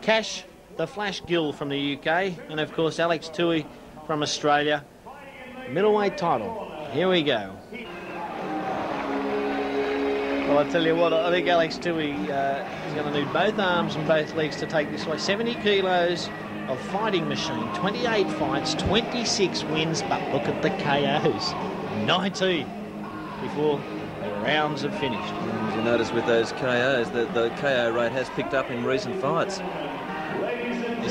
Kash, the Flash Gill from the UK, and of course Alex Tui from Australia. Middleweight title. Here we go. Well, I tell you what, I think Alex Tui uh, is going to need both arms and both legs to take this way. 70 kilos of fighting machine, 28 fights, 26 wins, but look at the KOs. 19 before the rounds have finished. As you notice with those KOs, the, the KO rate has picked up in recent fights.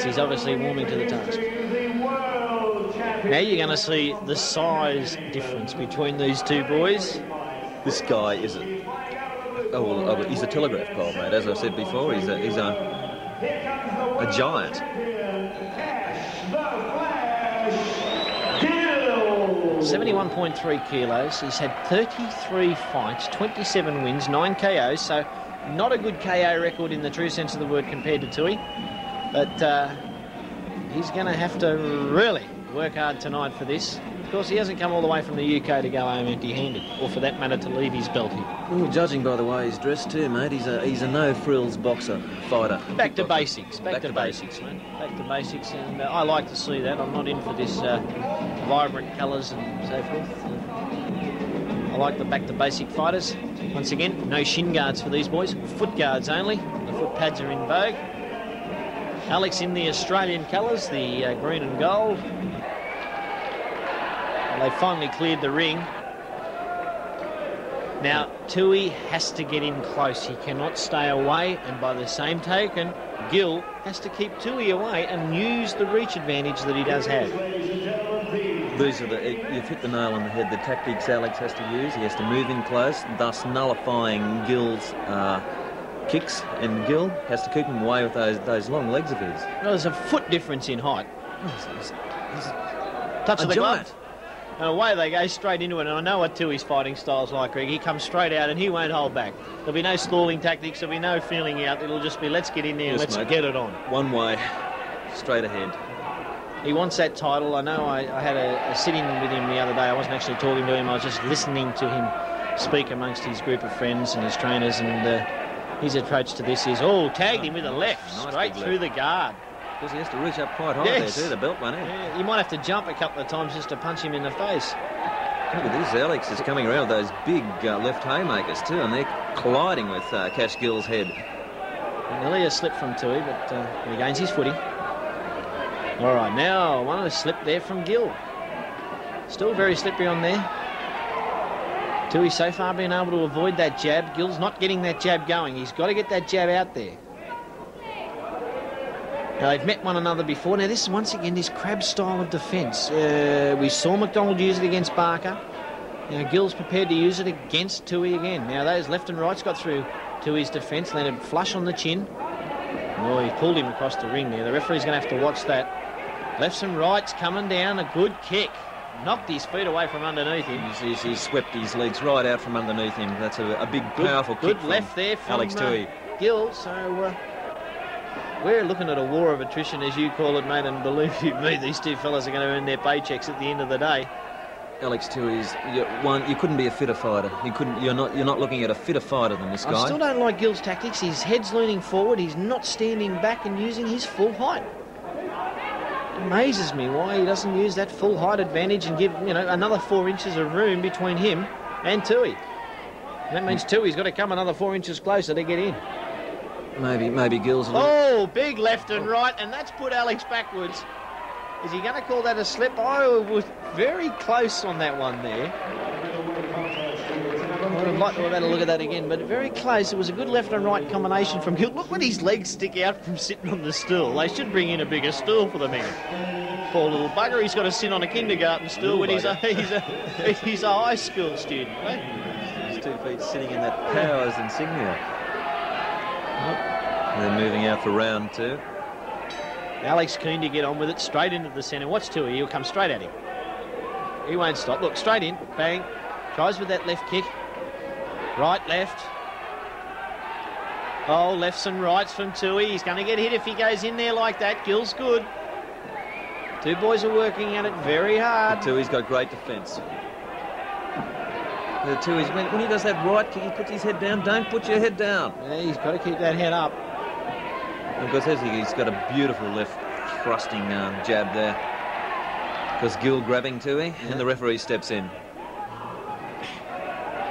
Is obviously warming to the task. Now you're going to see the size difference between these two boys. This guy is a, oh, well, oh, he's a telegraph pole, mate. As I said before, he's a, he's a, a giant. 71.3 kilos. He's had 33 fights, 27 wins, 9 KOs, so not a good KO record in the true sense of the word compared to Tui. But uh, he's going to have to really work hard tonight for this. Of course, he hasn't come all the way from the UK to go home empty-handed, or for that matter, to leave his belt here. Ooh, judging by the way he's dressed too, mate, he's a he's a no frills boxer fighter. Back to Kickboxer. basics. Back, Back to, to basics, mate. Back to basics, and uh, I like to see that. I'm not in for this uh, vibrant colours and so forth. I like the back to basic fighters. Once again, no shin guards for these boys. Foot guards only. The foot pads are in vogue. Alex in the Australian colours, the uh, green and gold. Well, they finally cleared the ring. Now, Tui has to get in close. He cannot stay away, and by the same token, Gill has to keep Tui away and use the reach advantage that he does have. These are the you've hit the nail on the head. The tactics Alex has to use. He has to move in close, thus nullifying Gill's uh, kicks, and Gill has to keep him away with those those long legs of his. Well, there's a foot difference in height. He's- he's Touch a of the giant. glove. And away they go straight into it. And I know what Tui's fighting style's like, Greg. He comes straight out and he won't hold back. There'll be no stalling tactics. There'll be no feeling out. It'll just be let's get in there and Yes, let's mate. get it on. One way, straight ahead. He wants that title. I know I, I had a, a sit-in with him the other day. I wasn't actually talking to him. I was just listening to him speak amongst his group of friends and his trainers. And uh, his approach to this is, oh, tagged him with a left, Nice straight through left. the guard. Because he has to reach up quite high Yes. there too. The belt won't in. Yeah, you might have to jump a couple of times just to punch him in the face. Look at this. Alex is coming around with those big uh, left haymakers too, and they're colliding with uh, Kash Gill's head. Nearly a slip from Tui, but uh, he gains his footing. All right, now one of the slip there from Gill. Still very slippery on there. Tui so far been able to avoid that jab. Gill's not getting that jab going. He's got to get that jab out there. Now, they've met one another before. Now, this is once again this crab style of defence. Uh, we saw McDonald use it against Barker. Now, Gill's prepared to use it against Tui again. Now, those left and rights got through Tui's defence, landed flush on the chin. Oh, he pulled him across the ring there. The referee's going to have to watch that. Lefts and rights coming down, a good kick. Knocked his feet away from underneath him. He's, he's, he's swept his legs right out from underneath him. That's a, a big, Good, powerful good kick from left there from Alex uh, Tui. Gill. So uh, we're looking at a war of attrition, as you call it, mate. And believe you me, these two fellas are going to earn their paychecks at the end of the day. Alex Tui is one. You couldn't be a fitter fighter. You couldn't. You're not. You're not looking at a fitter fighter than this guy. I still don't like Gill's tactics. His head's leaning forward. He's not standing back and using his full height. It amazes me why he doesn't use that full height advantage and give you know another four inches of room between him and Tui. And that means Tui's got to come another four inches closer to get in. Maybe. Maybe Gill's. A little, Oh, big left and right, and that's put Alex backwards. Is he going to call that a slip? Oh, I was very close on that one there. Would have liked to have had a look at that again, but very close. It was a good left and right combination from Gill. Look when his legs stick out from sitting on the stool. They should bring in a bigger stool for the man. Poor little bugger, he's got to sit on a kindergarten stool when he's a, he's a, he's a high school student. eh? his two feet sitting in that Powers insignia. And then moving out for round two. Alex keen to get on with it, straight into the centre. Watch Tui, he'll come straight at him. He won't stop. Look, straight in, bang. Tries with that left kick. Right, left. Oh, lefts and rights from Tui. He's going to get hit if he goes in there like that. Gill's good. Two boys are working at it very hard. Tui's got great defence. The Tui's when, when he does that right kick, he puts his head down. Don't put your head down. Yeah, he's got to keep that head up. Because he's got a beautiful left thrusting um, jab there. Because Gill grabbing Tui, yeah. and the referee steps in.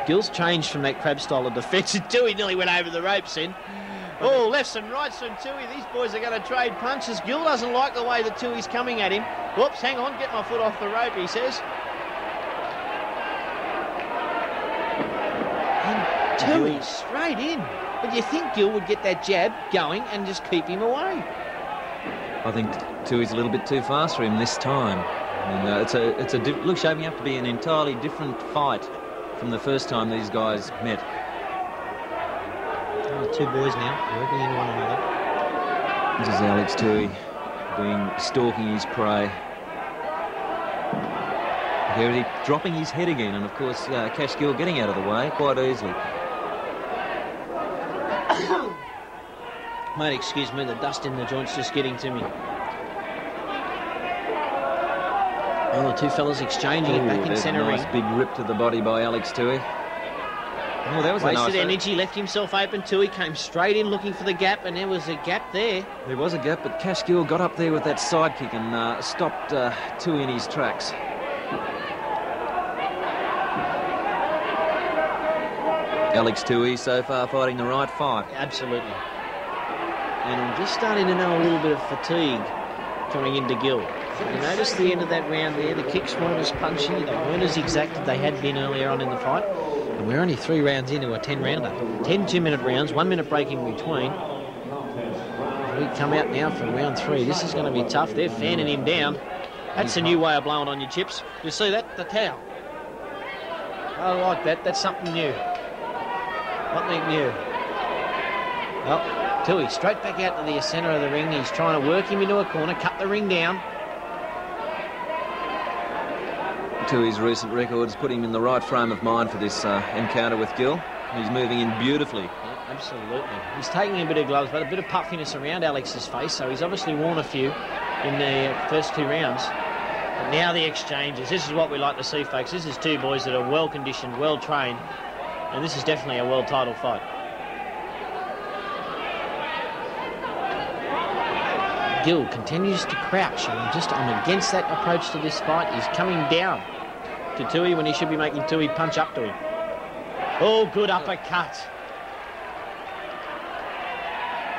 Gill's changed from that crab style of defence. Tui nearly went over the ropes then. Oh, lefts and rights from Tui. These boys are going to trade punches. Gill doesn't like the way that Tui's coming at him. Whoops, hang on, get my foot off the rope, he says. And Tui straight in. But you think Gill would get that jab going and just keep him away? I think Tui's a little bit too fast for him this time. And, uh, it's a, it's a look shaping up to be an entirely different fight from the first time these guys met. Two boys now working in one another. This is Alex Tui being stalking his prey. Here he dropping his head again, and of course uh, Kash Gill getting out of the way quite easily. Mate, excuse me, the dust in the joint's just getting to me. Well, the two fellas exchanging Ooh, it back in centre nice ring. big rip to the body by Alex Tui. Oh, that was Wasted nice energy, left himself open. Tui came straight in looking for the gap, and there was a gap there. There was a gap, but Kash Gill got up there with that side kick and uh, stopped uh, Tui in his tracks. Alex Tui so far fighting the right fight. Absolutely. And I'm just starting to know a little bit of fatigue coming into Gill. You notice the end of that round there, the kicks weren't as punchy, they weren't as exact as they had been earlier on in the fight. And we're only three rounds into a 10 rounder. 10 two minute rounds, one minute break in between. We come out now for round three. This is going to be tough. They're fanning him down. That's a new way of blowing on your chips. You see that? The towel. I like that. That's something new. Something new. Well, Tui straight back out to the centre of the ring. He's trying to work him into a corner, cut the ring down. Tui's recent records put him in the right frame of mind for this uh, encounter with Gill. He's moving in beautifully. Yeah, absolutely. He's taking a bit of gloves, but a bit of puffiness around Alex's face, so he's obviously worn a few in the first two rounds. But now the exchanges. This is what we like to see, folks. This is two boys that are well conditioned, well trained, and this is definitely a world title fight. Gill continues to crouch, and just I'm against that approach to this fight. He's coming down to Tui when he should be making Tui punch up to him. Oh, good uppercut.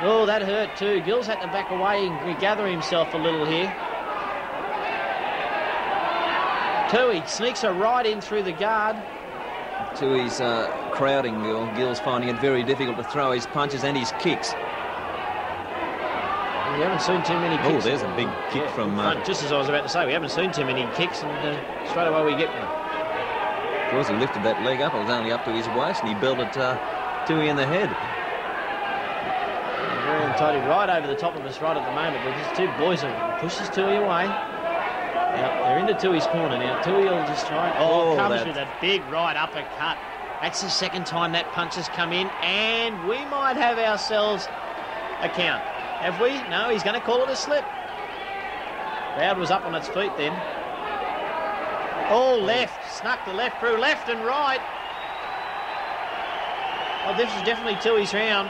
Oh, that hurt too. Gill's had to back away and regather himself a little here. Tui sneaks a right in through the guard. Tui's uh, crowding Gill. Gill's finding it very difficult to throw his punches and his kicks. We haven't seen too many kicks. Oh, there's a big kick yeah, from... Uh, just as I was about to say, we haven't seen too many kicks, and uh, straight away we get one. Of course, he lifted that leg up. It was only up to his waist, and he belted uh, Tui in the head. Very entitled right over the top of us right at the moment. But these two boys are pushes Tui away. Now, they're into Tui's corner now. Tui will just try. Oh, oh comes that... with a big right uppercut. That's the second time that punch has come in, and we might have ourselves a count. Have we? No, he's going to call it a slip. Crowd was up on its feet then. All left. Snuck the left through, left and right. Oh, this is definitely Tui's round.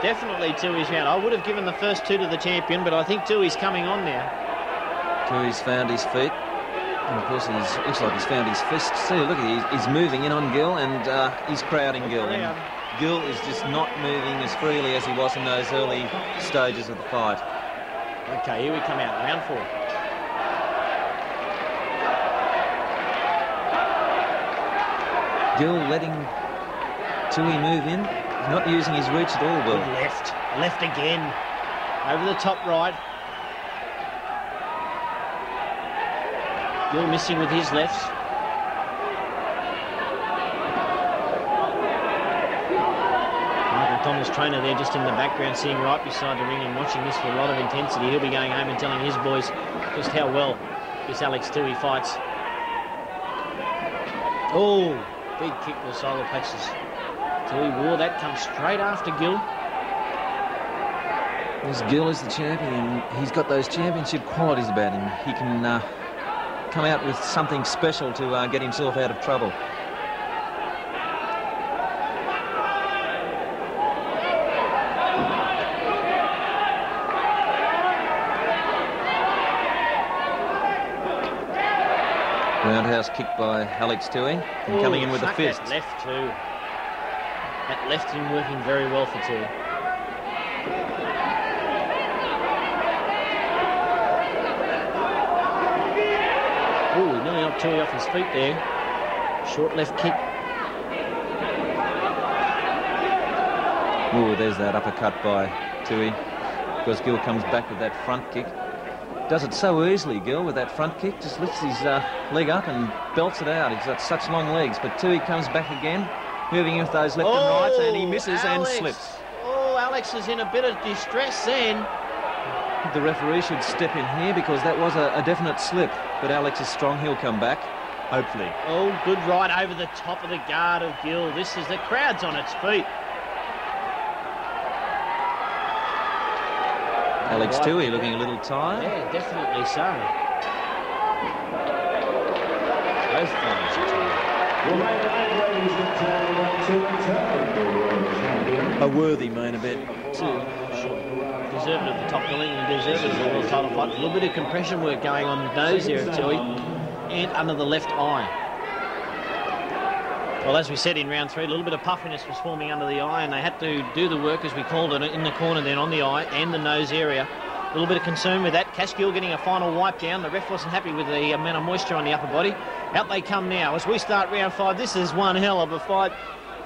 Definitely Tui's round. I would have given the first two to the champion, but I think Tui's coming on now. Tui's found his feet. And of course, he's, looks like he's found his fist. See, look, he's, he's moving in on Gill and uh, he's crowding Gill. Gill is just not moving as freely as he was in those early stages of the fight. Okay, here we come out, round four. Gill letting Tui move in. He's not using his reach at all, Will. left. Left again. Over the top right. Gill missing with his lefts. Trainer there just in the background, sitting right beside the ring and watching this with a lot of intensity. He'll be going home and telling his boys just how well this Alex Tui fights. Oh, big kick to the solar plexus. Tui wore that comes straight after Gill. As Gill is the champion. He's got those championship qualities about him. He can uh, come out with something special to uh, get himself out of trouble. Roundhouse kick by Alex Tui. And coming in with a fist. left too. That left him working very well for Tui. Oh, nearly knocked Tui off his feet there. Short left kick. Oh, there's that uppercut by Tui. Because Gill comes back with that front kick. Does it so easily, Gill, with that front kick. Just lifts his uh, leg up and belts it out. He's got such long legs. But Tui comes back again, moving with those left oh, and rights, and he misses Alex. and slips. Oh, Alex is in a bit of distress then. The referee should step in here because that was a, a definite slip. But Alex is strong. He'll come back, hopefully. Oh, good right over the top of the guard of Gill. This is the crowd's on its feet. Alex Right. Tui looking a little tired. Yeah, definitely so. Both fighters are tired. Well, main event, ladies and gentlemen, to return the world champion. A worthy main event too. Uh, deserved at the top billing and deserved it as a world title fight. A little bit of compression work going on the nose there of Tui and under the left eye. Well, as we said in round three, a little bit of puffiness was forming under the eye, and they had to do the work, as we called it, in the corner then on the eye and the nose area. A little bit of concern with that. Kash Gill getting a final wipe down. The ref wasn't happy with the amount of moisture on the upper body. Out they come now as we start round five. This is one hell of a fight.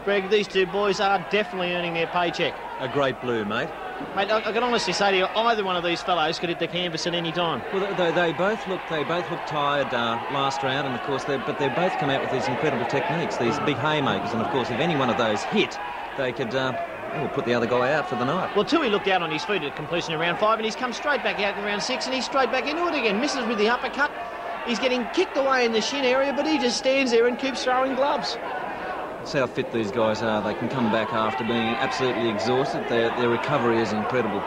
Greg, these two boys are definitely earning their paycheck. A great blue, mate. Mate, I, I can honestly say to you, either one of these fellows could hit the canvas at any time. Well, they, they both look they both look tired uh, last round, and of course, they but they both come out with these incredible techniques, these big haymakers, and of course, if any one of those hit, they could uh, well, put the other guy out for the night. Well, Tui looked out on his feet at completion of round five, and he's come straight back out in round six, and he's straight back into it again. Misses with the uppercut. He's getting kicked away in the shin area, but he just stands there and keeps throwing gloves. That's how fit these guys are. They can come back after being absolutely exhausted. Their, their recovery is incredible.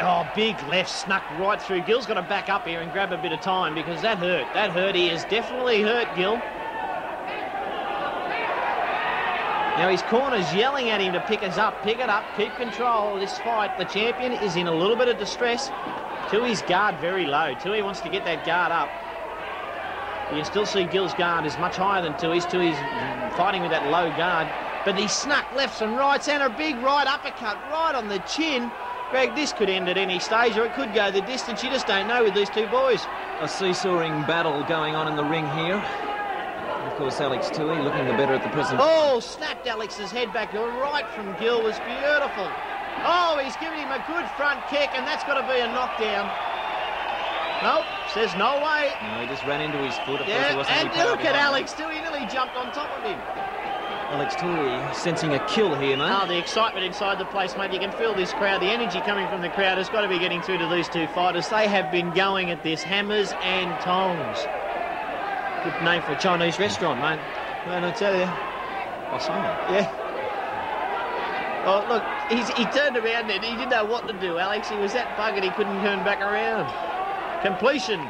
Oh, big left snuck right through. Gill's got to back up here and grab a bit of time because that hurt. That hurt. He is definitely hurt, Gill. Now his corner's yelling at him to pick us up, pick it up, keep control of this fight. The champion is in a little bit of distress. Tui's guard very low. Tui wants to get that guard up. You still see Gill's guard is much higher than Tui's. Tui's fighting with that low guard. But he snuck lefts and rights and a big right uppercut right on the chin. Greg, this could end at any stage or it could go the distance. You just don't know with these two boys. A seesawing battle going on in the ring here. Of course, Alex Tui looking the better at the present. Oh, snapped Alex's head back right from Gill was beautiful. Oh, he's giving him a good front kick, and that's got to be a knockdown. Nope, says no way. No, he just ran into his foot. Of course, Yeah, wasn't and look at Alex too. He nearly jumped on top of him. Alex Tui sensing a kill here, mate. Oh, the excitement inside the place, mate. You can feel this crowd. The energy coming from the crowd has got to be getting through to these two fighters. They have been going at this hammers and tongs. Good name for a Chinese restaurant, mate. Man, I tell you. Oh, Saw him. Yeah. Oh, look, he's, he turned around and he didn't know what to do, Alex. He was that buggered he couldn't turn back around. Completion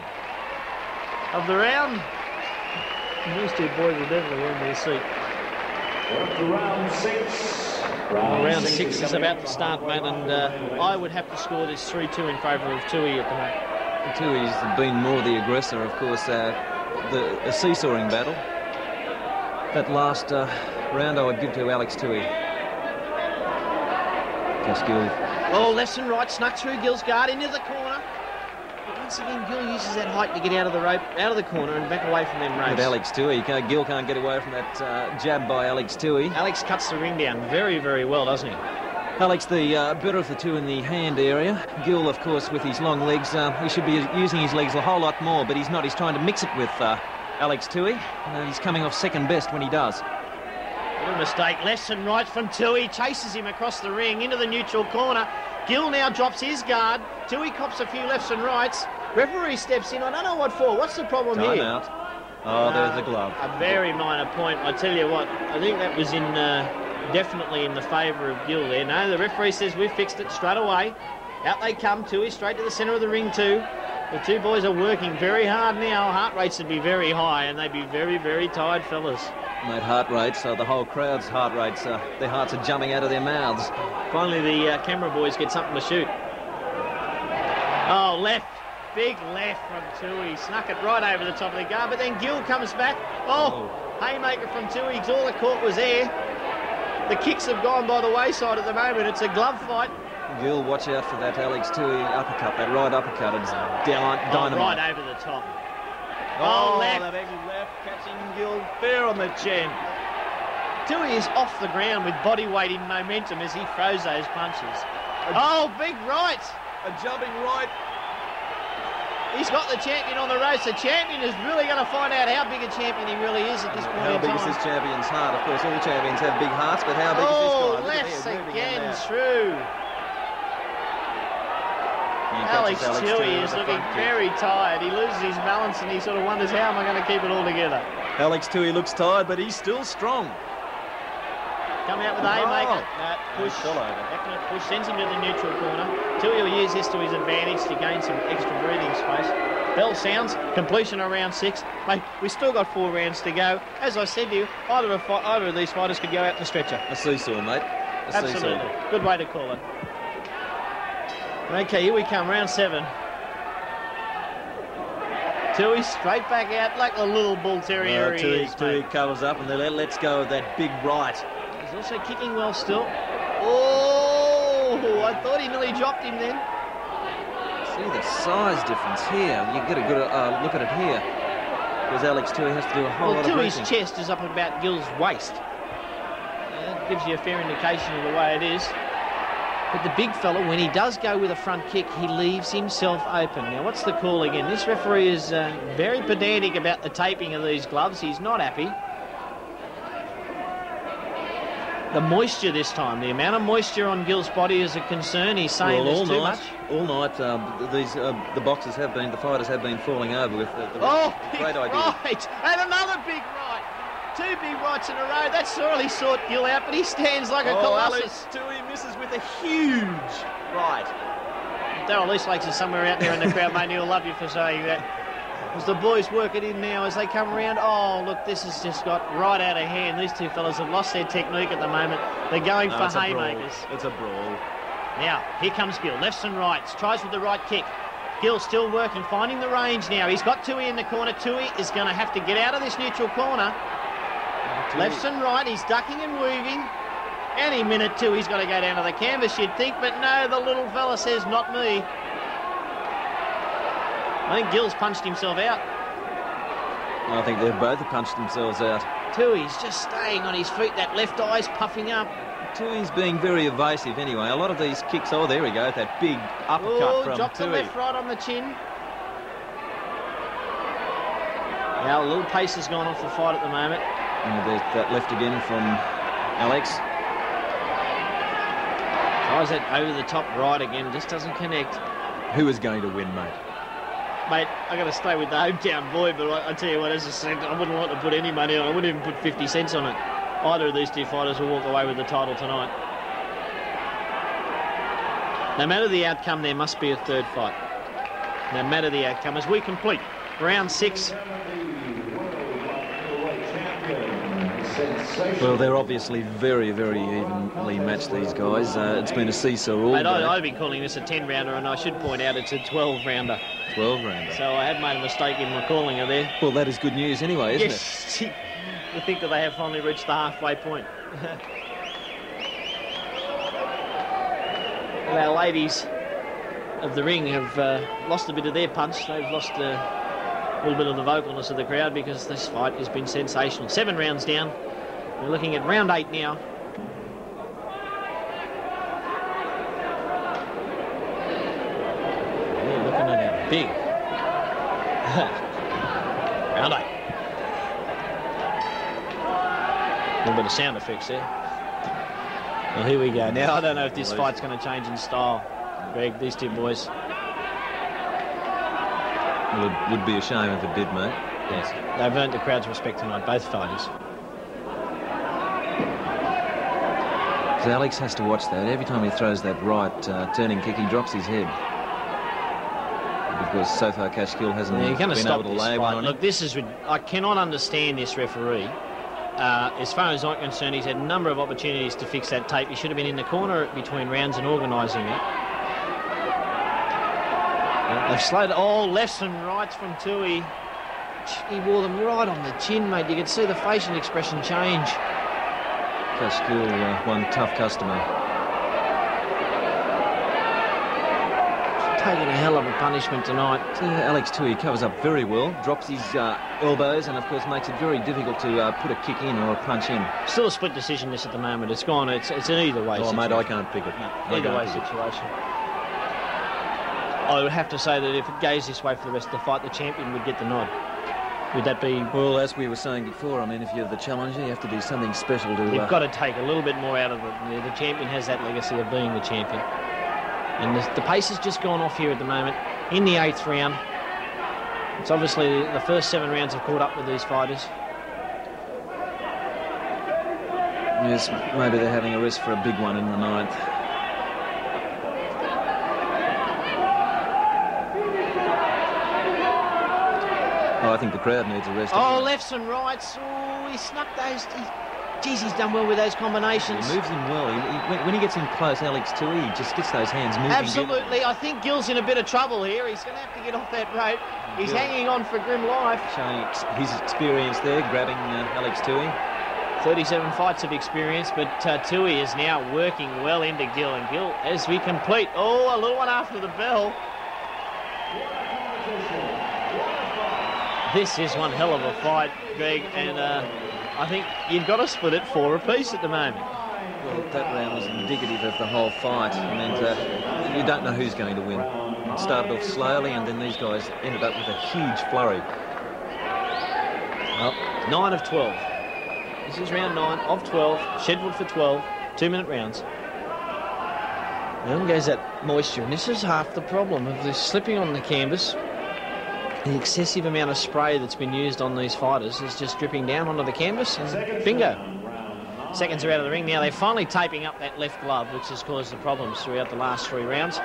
of the round. And these two boys will definitely earn their seat. Round six. Well, round six is about to start, mate, and uh, I would have to score this 3 2 in favour of Tui at the moment. Tui's been more the aggressor, of course. Uh, the a seesawing battle. That last uh, round I would give to Alex Tui. Kash Gill Oh, left and right, snuck through Gill's guard into the corner. Once again, Gill uses that height to get out of the rope, out of the corner, and back away from them ropes. But Alex Tui, can't, Gill can't get away from that uh, jab by Alex Tui. Alex cuts the ring down very, very well, doesn't he? Alex, the uh, better of the two in the hand area. Gill, of course, with his long legs, uh, he should be using his legs a whole lot more, but he's not. He's trying to mix it with uh, Alex Tui. He's coming off second best when he does. Little mistake, left and right from Tui, chases him across the ring into the neutral corner. Gill now drops his guard. Tui cops a few lefts and rights. Referee steps in. I don't know what for. What's the problem Time here? out. Oh, there's a glove. A very minor point. I tell you what, I think that was in uh, definitely in the favour of Gill there. No, the referee says we've fixed it straight away. Out they come, Tui straight to the centre of the ring too. The two boys are working very hard now. Heart rates would be very high, and they'd be very, very tired fellas. Mate, heart rates, so the whole crowd's heart rates, uh, their hearts are jumping out of their mouths. Finally, the uh, camera boys get something to shoot. Oh, left. big left from Tui. Snuck it right over the top of the guard, but then Gill comes back. Oh, haymaker from Tui. All the court was there. The kicks have gone by the wayside at the moment. It's a glove fight. Gill, watch out for that Alex Tui uppercut, that right uppercut. It's down, Oh, dynamite. right over the top. Oh, oh left. the big left, catching Gill fair on the chin. Tui is off the ground with body weight in momentum as he throws those punches. Oh, big right. A jumping right. He's got the champion on the ropes. The champion is really going to find out how big a champion he really is at this point How in big is this champion's heart? Of course, all champions have big hearts, but how big oh, is this oh, guy? Look at lefts here, moving in again and through. Alex catches Tui is looking very tired. He loses his balance and he sort of wonders how am I going to keep it all together. Alex Tui looks tired, but he's still strong. Come out with a haymaker. Oh. That push. Definite push sends him to the neutral corner. Tui will use this to his advantage to gain some extra breathing space. Bell sounds, completion around six. Mate, we've still got four rounds to go. As I said to you, either of, either of these fighters could go out the stretcher. A seesaw, mate. A Absolutely. seesaw. Good way to call it. Okay, here we come, round seven. Tui straight back out like a little bull terrier Uh, he Tui, is, Tui covers up and then let, lets go of that big right. He's also kicking well still. Oh, I thought he nearly dropped him then. See the size difference here. You get a good uh, look at it here. Because Alex Tui has to do a whole Well, lot of Tui's chest is up about Gill's waist. Yeah, that gives you a fair indication of the way it is. But the big fella, when he does go with a front kick, he leaves himself open. Now, what's the call again? This referee is uh, very pedantic about the taping of these gloves. He's not happy. The moisture this time, the amount of moisture on Gill's body is a concern. He's saying well, all too night, much. all night, um, these uh, the boxers have been, the fighters have been falling over with the, the Oh, great idea. right. And another big right. Two big rights in a row. That sorely sought Gill out, but he stands like a Oh, colossus. Alex Tui misses with a huge right. Daryl Eastlakes is somewhere out there in the crowd, mate. He'll love you for saying that. As the boys work it in now as they come around. Oh, look, this has just got right out of hand. These two fellas have lost their technique at the moment. They're going No, for it's a haymakers. It's a brawl. Now, here comes Gill. Lefts and rights. Tries with the right kick. Gill still working, finding the range now. He's got Tui in the corner. Tui is going to have to get out of this neutral corner. Left and right, he's ducking and weaving. Any minute too, he's got to go down to the canvas, you'd think, but no, the little fella says, not me. I think Gill's punched himself out. I think they've both punched themselves out. Tui's just staying on his feet, that left eye's puffing up. Tui's being very evasive anyway. A lot of these kicks, oh, there we go, that big uppercut Oh, from dropped the Tui. left right on the chin. Now, a little pace has gone off the fight at the moment. There's that left again from Alex. Tries that over the top right again, just doesn't connect. Who is going to win, mate? Mate, i got to stay with the hometown boy, but I, I tell you what, as I said, I wouldn't want to put any money on it. I wouldn't even put 50 cents on it. Either of these two fighters will walk away with the title tonight. No matter the outcome, there must be a third fight. No matter the outcome, as we complete round six. Well, they're obviously very, very evenly matched, these guys. Uh, it's been a seesaw all Mate, day. I, I've been calling this a 10 rounder, and I should point out it's a 12 rounder. 12 rounder. So I have made a mistake in my calling it there. Well, that is good news anyway, isn't it? yes, you think that they have finally reached the halfway point. well, our ladies of the ring have uh, lost a bit of their punch. They've lost uh, a little bit of the vocalness of the crowd because this fight has been sensational. Seven rounds down. We're looking at round eight now. We're looking at a big round eight. A little bit of sound effects there. Well, here we go. Now, I don't know if this fight's going to change in style. Greg, these two boys. Well, it would be a shame if it did, mate. Yes. They've earned the crowd's respect tonight, both fighters. So Alex has to watch that. Every time he throws that right uh, turning kick, he drops his head. Because so far Kash Gill hasn't Yeah, you're going to been able to lay one on Look, him. this is... I cannot understand this referee. Uh, as far as I'm concerned, he's had a number of opportunities to fix that tape. He should have been in the corner between rounds and organising it. They've slowed all lefts and rights from Tui. He wore them right on the chin, mate. You could see the facial expression change. Kash Gill, uh, one tough customer. Taking a hell of a punishment tonight. Uh, Alex Tui covers up very well, drops his uh, elbows, and of course makes it very difficult to uh, put a kick in or a punch in. Still a split decision this at the moment. It's gone. It's, it's an either way Oh, situation. mate, I can't pick it. I Either way pick it. situation. I would have to say that if it goes this way for the rest of the fight, the champion would get the nod. Would that be? Well, as we were saying before, I mean, if you're the challenger, you have to do something special to. You've uh, got to take a little bit more out of it. The, the champion has that legacy of being the champion. And the, the pace has just gone off here at the moment in the eighth round. It's obviously the first seven rounds have caught up with these fighters. Yes, maybe they're having a rest for a big one in the ninth. Think the crowd needs a rest. Oh, lefts and rights. Oh, he snuck those. He, geez, he's done well with those combinations. He moves in well. He, he- when, when he gets in close, Alex Tui, he just gets those hands moving. Absolutely. I think Gill's in a bit of trouble here. He's going to have to get off that rope. He's Gill. hanging on for grim life. Showing ex- his experience there, grabbing uh, Alex Tui. 37 fights of experience, but uh, Tui is now working well into Gill, and Gill as we complete. Oh, a little one after the bell. This is one hell of a fight, Greg, and uh, I think you've got to split it four apiece at the moment. Well, that round was indicative of the whole fight. and uh, you don't know who's going to win. It started off slowly, and then these guys ended up with a huge flurry. Well, nine of 12. This is round nine of 12, scheduled for 12, two minute rounds. Then goes that moisture, and this is half the problem of the slipping on the canvas. The excessive amount of spray that's been used on these fighters is just dripping down onto the canvas, and bingo. Seconds are out of the ring now. They're finally taping up that left glove, which has caused the problems throughout the last three rounds.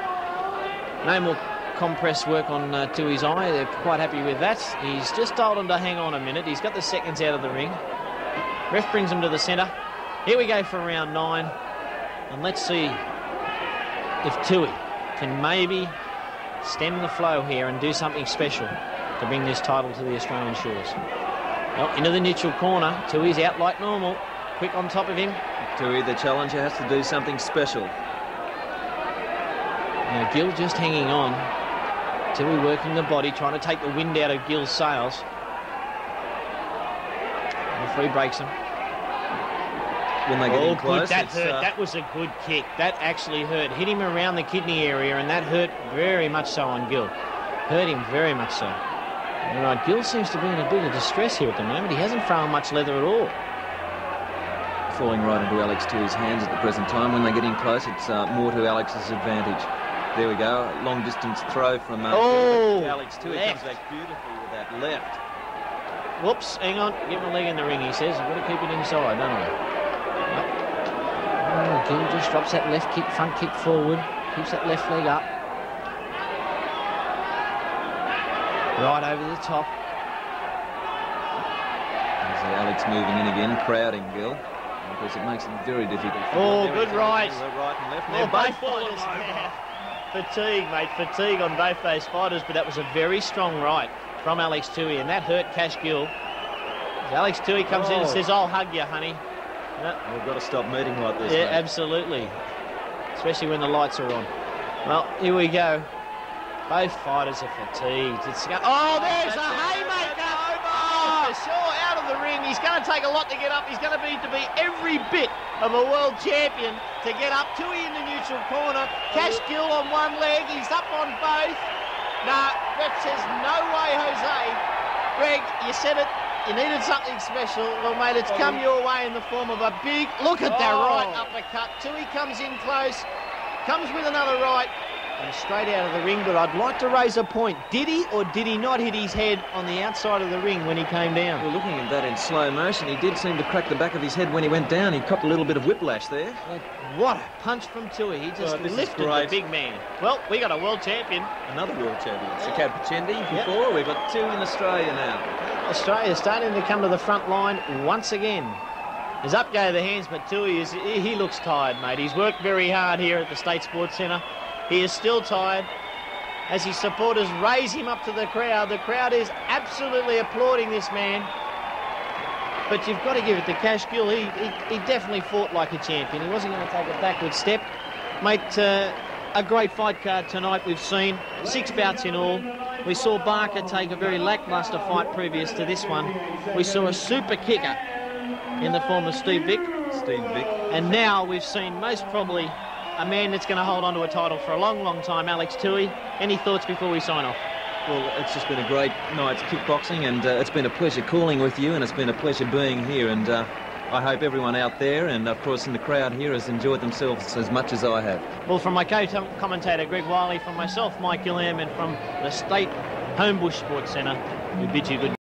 No more compress work on uh, to his eye. They're quite happy with that. He's just told him to hang on a minute. He's got the seconds out of the ring. Ref brings him to the centre. Here we go for round nine. And let's see if Tui can maybe stem the flow here and do something special to bring this title to the Australian shores. Well, into the neutral corner. Tui's out like normal. Quick on top of him. Tui, the challenger, has to do something special. Now Gill just hanging on. Tui working the body, trying to take the wind out of Gill's sails. Referee breaks him. When they get Oh, in close, good. That hurt. uh, That was a good kick. That actually hurt. Hit him around the kidney area, and that hurt very much so on Gill. Hurt him very much so. All right, Gill seems to be in a bit of distress here at the moment. He hasn't thrown much leather at all. falling right into Alex Tui's hands at the present time. When they get in close, it's uh, more to Alex's advantage. There we go. Long distance throw from uh, Oh, Alex Tui left. comes back beautifully with that left. Whoops, hang on. Get my leg in the ring, he says. I've got to keep it inside, don't I? Oh, Gill just drops that left kick, front kick forward. Keeps that left leg up. Right over the top. There's Alex moving in again, crowding Gill. Because it makes it very difficult. For Oh, good right. right and left. Oh, and Well, both both fighters. Fatigue, mate, fatigue on both those fighters, but that was a very strong right from Alex Tui, and that hurt Kash Gill. As Alex Tui comes in and Oh. says, I'll hug you, honey. Yeah, We've got to stop meeting like this. yeah, mate. absolutely. Especially when the lights are on. Well, here we go. Both fighters are fatigued. It's go- oh, there's a That's it. haymaker! Oh, for sure, out of the ring. He's going to take a lot to get up. He's going to need to be every bit of a world champion to get up. Tui in the neutral corner. Kash Gill on one leg. He's up on both. No, ref says no way, Jose. Greg, you said it. You needed something special. Well, mate, it's come your way in the form of a big. Look at that Oh. right uppercut. Tui comes in close. Comes with another right. And straight out of the ring, but I'd like to raise a point. Did he or did he not hit his head on the outside of the ring when he came down? Well, looking at that in slow motion, he did seem to crack the back of his head when he went down. He copped a little bit of whiplash there. What a punch from Tui. He just Oh, lifted the big man. Well, we got a world champion. Another world champion. Sakad Pachendi before. We've got two in Australia now. Australia starting to come to the front line once again. There's up go the hands, but Tui is he he looks tired, mate. He's worked very hard here at the State Sports Centre. He is still tired. as his supporters raise him up to the crowd. The crowd is absolutely applauding this man. But you've got to give it to Kash Gill. He, he, he definitely fought like a champion. He wasn't going to take a backward step. Mate, uh, a great fight card tonight we've seen. Six bouts in all. We saw Barker take a very lacklustre fight previous to this one. We saw a super kicker in the form of Steve Vick. Steve Vick. And now we've seen most probably a man that's going to hold on to a title for a long, long time, Alex Tui. Any thoughts before we sign off? Well, it's just been a great night's kickboxing, and uh, it's been a pleasure calling with you, and it's been a pleasure being here. And uh, I hope everyone out there, and of course in the crowd here, has enjoyed themselves as much as I have. Well, from my co-commentator Greg Wiley, from myself, Mike Gilliam, and from the State Homebush Sports Centre, we bid you good